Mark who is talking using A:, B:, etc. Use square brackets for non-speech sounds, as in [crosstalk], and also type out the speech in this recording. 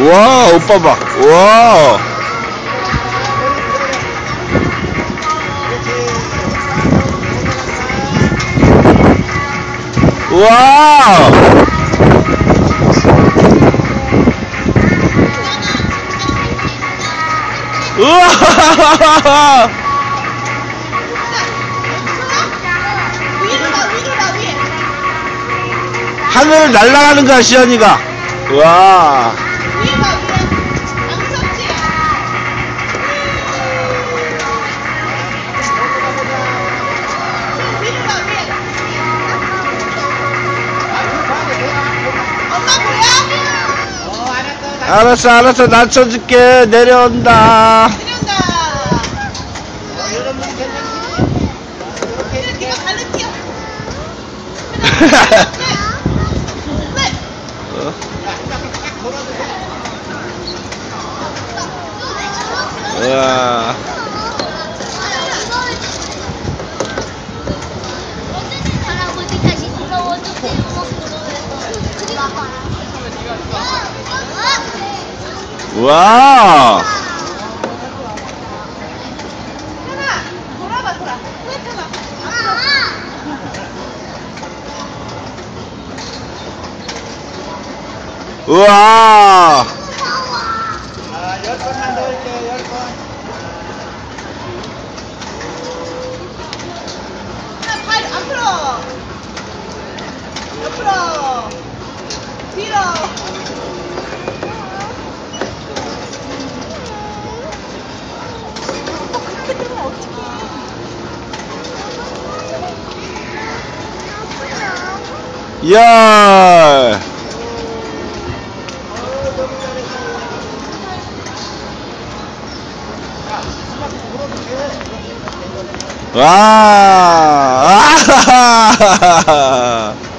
A: 와, 오빠 봐. 와.
B: 위에
A: 하늘을 날아가는 거야, 시연이가. 와. 알았어, 알았어. 낮춰줄게. 내려온다.
B: 내려온다 [laughs]
A: 우와. 와. 우와. 이야. 와. 아하하하. [laughs]